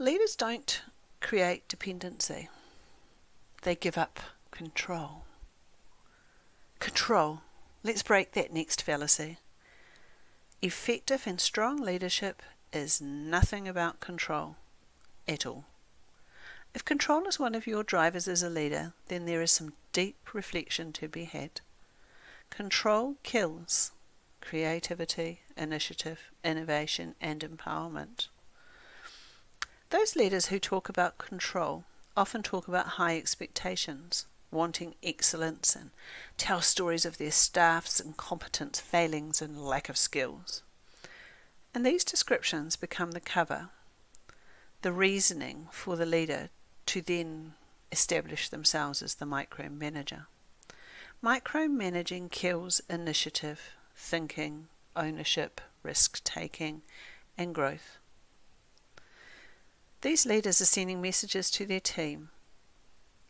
Leaders don't create dependency, they give up control. Control. Let's break that next fallacy. Effective and strong leadership is nothing about control at all. If control is one of your drivers as a leader, then there is some deep reflection to be had. Control kills creativity, initiative, innovation, and empowerment. Those leaders who talk about control often talk about high expectations, wanting excellence, and tell stories of their staff's incompetence, failings, and lack of skills. And these descriptions become the cover, the reasoning for the leader to then establish themselves as the micromanager. Micromanaging kills initiative, thinking, ownership, risk taking, and growth. These leaders are sending messages to their team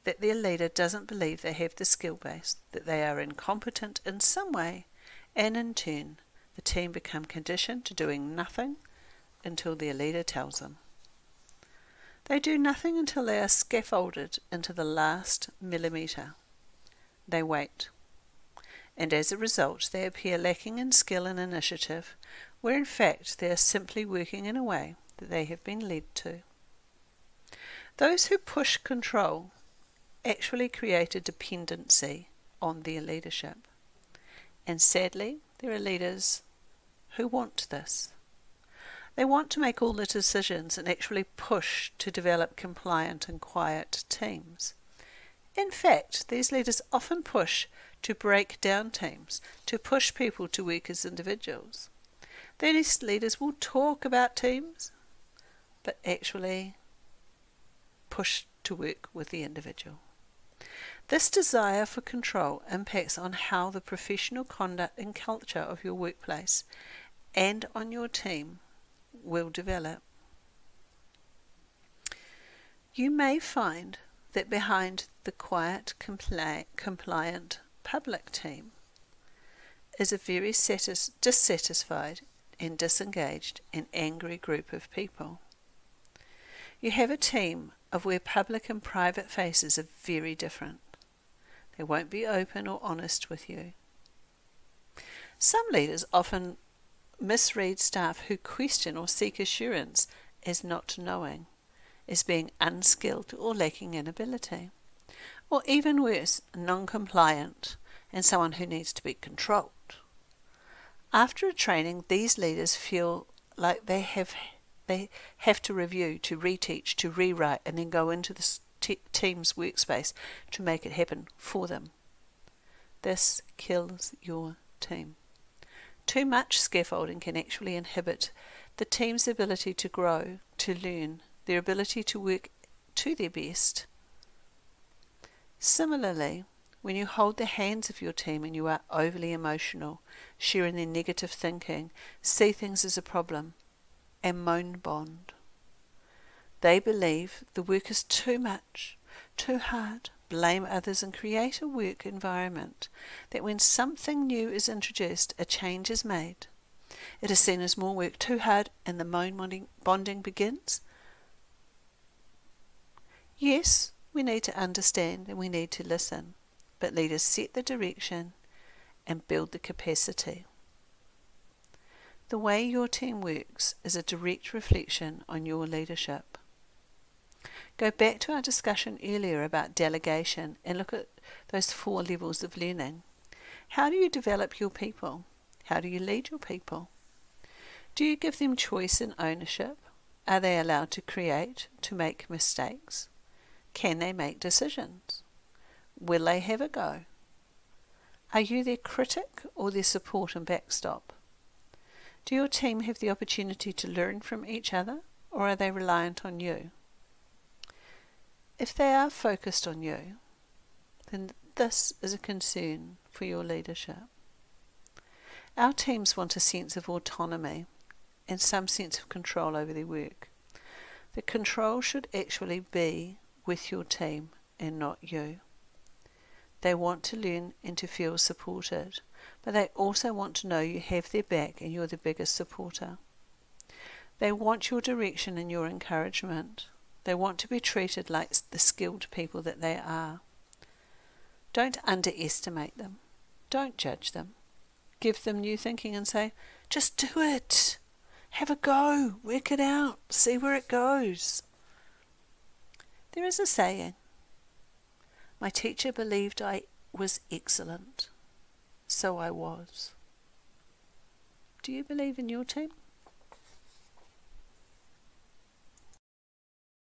that their leader doesn't believe they have the skill base, that they are incompetent in some way, and in turn, the team become conditioned to doing nothing until their leader tells them. They do nothing until they are scaffolded into the last millimetre. They wait. And as a result, they appear lacking in skill and initiative, where in fact they are simply working in a way that they have been led to. Those who push control actually create a dependency on their leadership. And sadly, there are leaders who want this. They want to make all the decisions and actually push to develop compliant and quiet teams. In fact, these leaders often push to break down teams, to push people to work as individuals. These leaders will talk about teams, but actually push to work with the individual. This desire for control impacts on how the professional conduct and culture of your workplace and on your team will develop. You may find that behind the quiet, compli- compliant public team is a very satis- dissatisfied and disengaged and angry group of people. You have a team of where public and private faces are very different. They won't be open or honest with you. Some leaders often misread staff who question or seek assurance as not knowing, as being unskilled or lacking in ability, or even worse, non compliant and someone who needs to be controlled. After a training, these leaders feel like they have they have to review, to reteach, to rewrite, and then go into the team's workspace to make it happen for them. This kills your team. Too much scaffolding can actually inhibit the team's ability to grow, to learn, their ability to work to their best. Similarly, when you hold the hands of your team and you are overly emotional, sharing their negative thinking, see things as a problem, and moan bond. They believe the work is too much, too hard, blame others, and create a work environment that when something new is introduced, a change is made. It is seen as more work too hard, and the moan bonding begins. Yes, we need to understand and we need to listen, but leaders set the direction and build the capacity. The way your team works is a direct reflection on your leadership. Go back to our discussion earlier about delegation and look at those four levels of learning. How do you develop your people? How do you lead your people? Do you give them choice and ownership? Are they allowed to create, to make mistakes? Can they make decisions? Will they have a go? Are you their critic or their support and backstop? Do your team have the opportunity to learn from each other or are they reliant on you? If they are focused on you, then this is a concern for your leadership. Our teams want a sense of autonomy and some sense of control over their work. The control should actually be with your team and not you. They want to learn and to feel supported, but they also want to know you have their back and you're the biggest supporter. They want your direction and your encouragement. They want to be treated like the skilled people that they are. Don't underestimate them. Don't judge them. Give them new thinking and say, just do it. Have a go. Work it out. See where it goes. There is a saying My teacher believed I was excellent, so I was. Do you believe in your team?